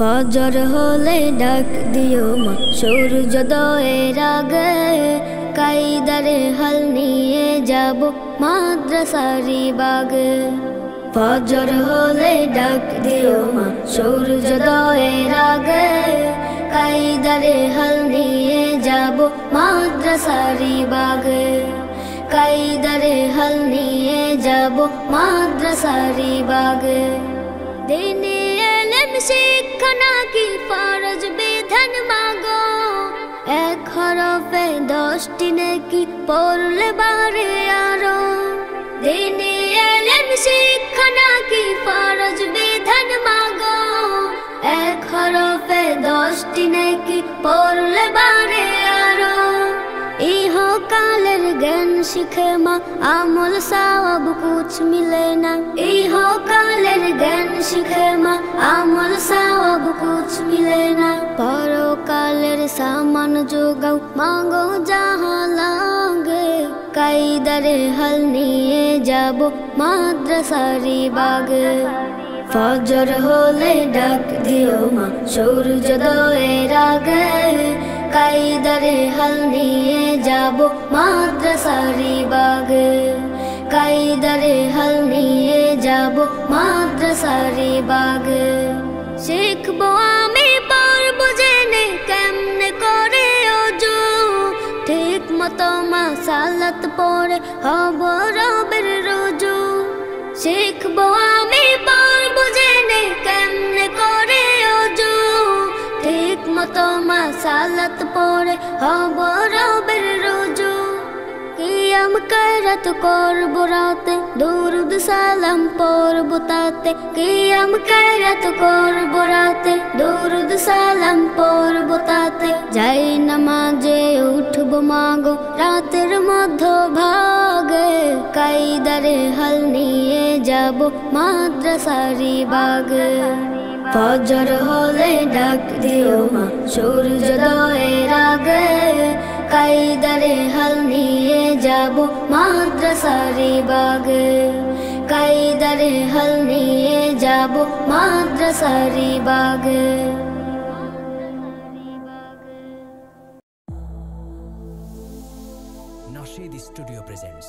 ফজর হলে ডাক দিও মা। সূর্যোদয়ের আগে কাইদারে হাল নিয়ে যাব মাদ্রাসারি বাগে। ফজর হলে ডাক দিও মা। সূর্যোদয়ের আগে কাইদারে হাল নিয়ে যাব মাদ্রাসারি বাগে। কাইদারে হাল নিয়ে যাব মাদ্রাসারি বাগে। দিনে শিক্ষা নাকি ফরজ বিধান মাগো। এক হরফে দশটি নাকি পড়লে বারে আরও। দিনে এলেম শিক্ষা নাকি ফরজ বিধান মাগো। এক হরফে দশটি নাকি পড়লে বারে ইহকালের জ্ঞান শিখে মা, আমল সব কুছ মিলে না। ইহকালের জ্ঞান শিখে মা, আমল সব কুছ মিলে না। পরকালের সামান যোগাও, মাগো যাহা লাগে। কাইদারে হাল নিয়ে যাব মাদ্রাসারি বাগে। ফজর হলে ডাক দিও মা, সূর্যোদয়ের আগে। কাইদারে হাল নিয়ে যাব মাদ্রাসারি বাগে। কাইদারে হাল নিয়ে যাব মাদ্রাসারি বাগে। শিখব আমি পারব জেনে কেমনে করে অজু। ঠিক মতো মাসালাত পরে হব রবের মাসালাত পরে হব রবের রোজু। কিয়াম কারাত করব রাতে, দুরুদ সালাম পড়ব তাতে। কিয়াম কারাত করব রাতে, দুরুদ সালাম পড়ব তাতে। যাই নামাজে উঠব মাগো, রাতের মধ্য ভাগে কাইদারে হাল নিয়ে যাব মাদ্রাসারি বাগে। ফজর হলে ডাক দিও মা সূর্যোদয়ের আগে কাইদারে হাল নিয়ে যাব মাদ্রাসারি বাগে। কাইদারে হাল নিয়ে যাব মাদ্রাসারি বাগে। Nasheed Studio presents